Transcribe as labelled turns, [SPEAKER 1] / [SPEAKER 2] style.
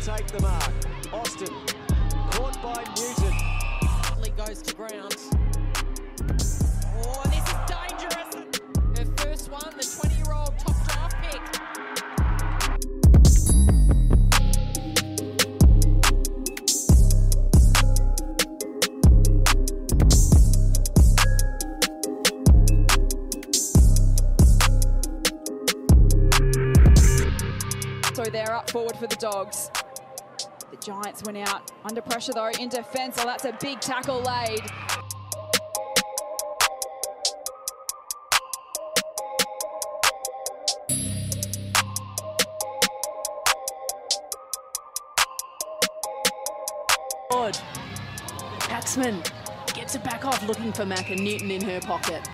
[SPEAKER 1] take the mark. Austin, caught by Newton.
[SPEAKER 2] Lee goes to ground. Oh, this is dangerous. Her first one, the 20 year old top draft pick.
[SPEAKER 3] So they're up forward for the Dogs. The Giants went out under pressure though in defence. So that's a big tackle laid.
[SPEAKER 4] Axman gets it back off looking for Mac and Newton in her pocket.